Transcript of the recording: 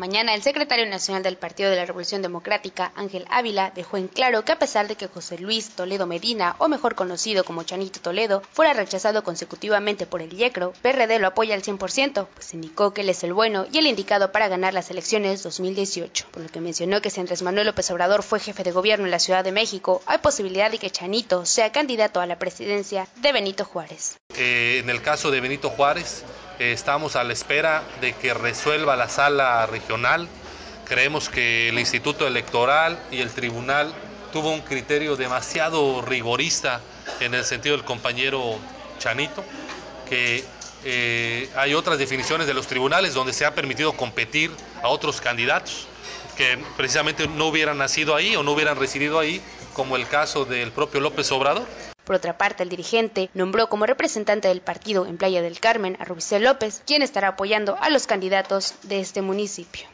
Mañana el secretario nacional del Partido de la Revolución Democrática, Ángel Ávila, dejó en claro que a pesar de que José Luis Toledo Medina, o mejor conocido como Chanito Toledo, fuera rechazado consecutivamente por el YECRO, PRD lo apoya al 100%, pues indicó que él es el bueno y el indicado para ganar las elecciones 2018, por lo que mencionó que si Andrés Manuel López Obrador fue jefe de gobierno en la Ciudad de México, hay posibilidad de que Chanito sea candidato a la presidencia de Benito Juárez. Eh, en el caso de Benito Juárez, estamos a la espera de que resuelva la sala regional. Creemos que el Instituto Electoral y el Tribunal tuvo un criterio demasiado rigorista en el sentido del compañero Chanito, que eh, hay otras definiciones de los tribunales donde se ha permitido competir a otros candidatos que precisamente no hubieran nacido ahí o no hubieran residido ahí, como el caso del propio López Obrador. Por otra parte, el dirigente nombró como representante del partido en Playa del Carmen a Rubicel López, quien estará apoyando a los candidatos de este municipio.